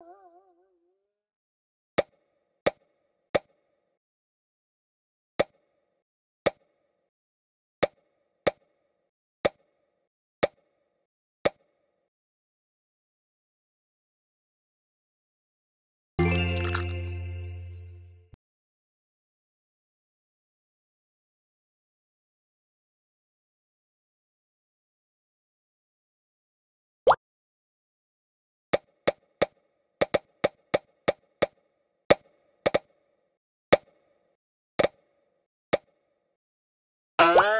Oh. Uh...